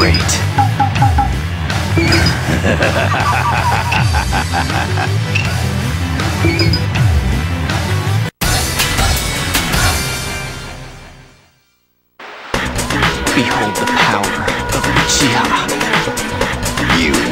Great. Behold the power of Uchiha. You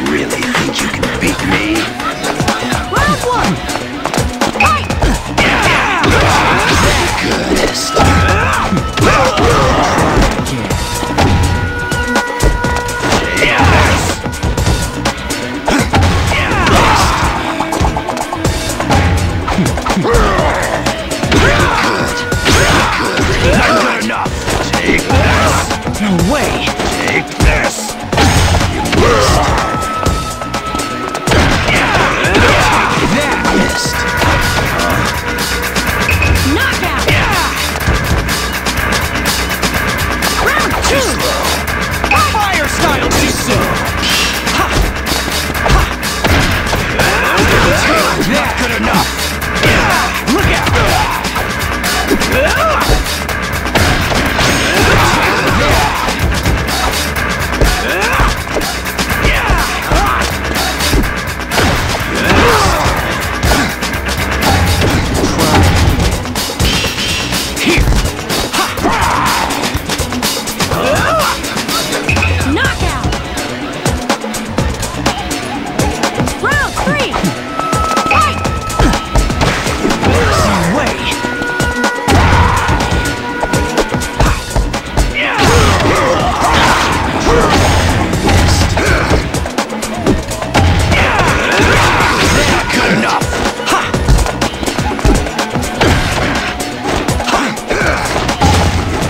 good enough.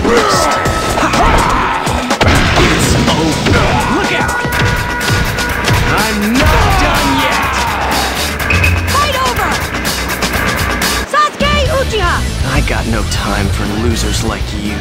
Look out! I'm not done yet! Fight over! Sasuke Uchiha! I got no time for losers like you.